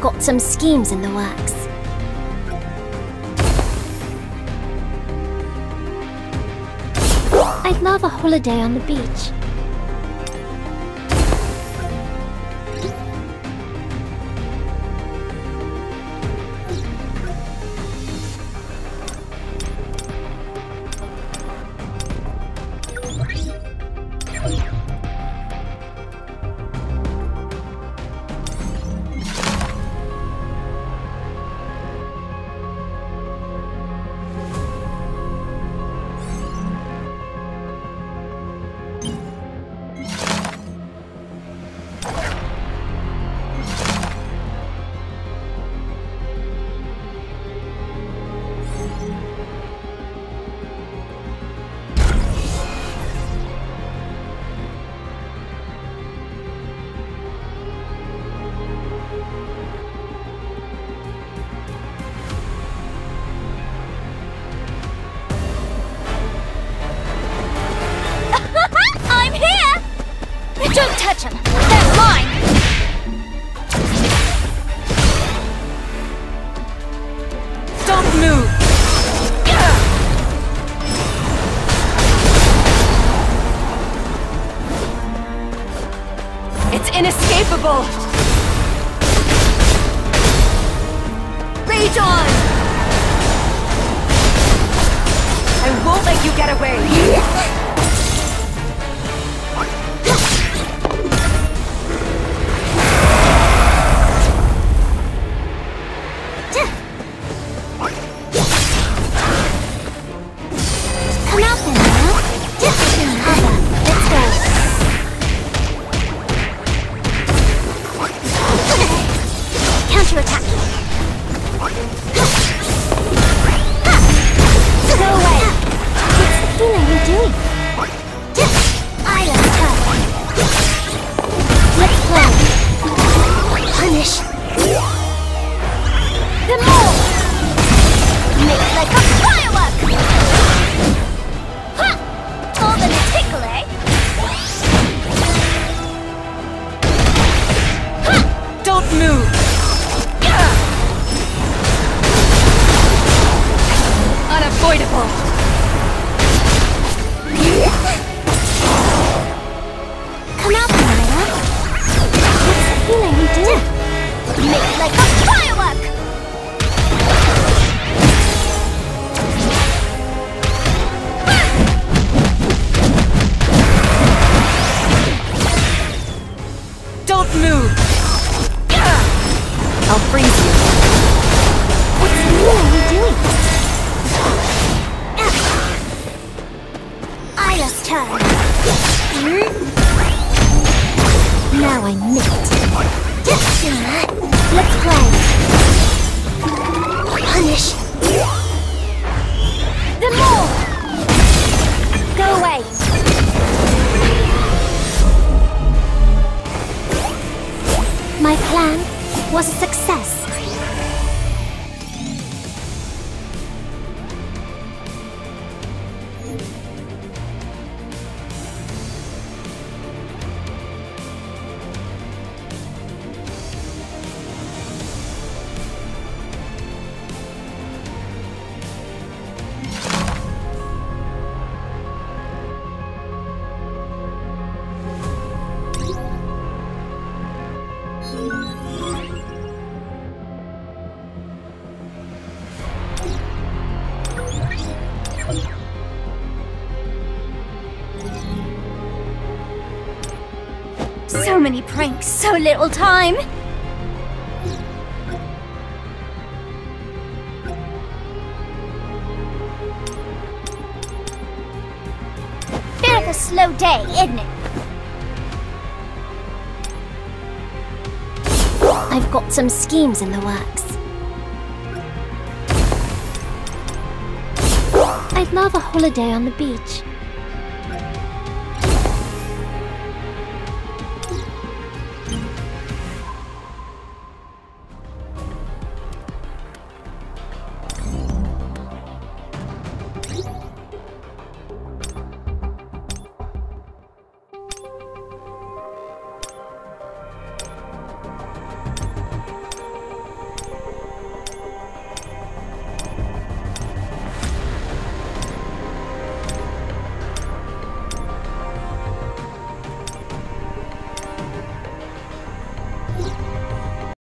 got some schemes in the works. I'd love a holiday on the beach. Touch them! They're mine! Don't move! It's inescapable! Rage on! I won't let you get away! Counter-attack. Go away. What's feeling you're doing? Make like a firework! Don't move! I'll freeze you. What's the feeling you doing? Now I miss it. Let's play. Punish. The more. Go away. My plan was a success. Many pranks, so little time. Bit of a slow day, isn't it? I've got some schemes in the works. I'd love a holiday on the beach.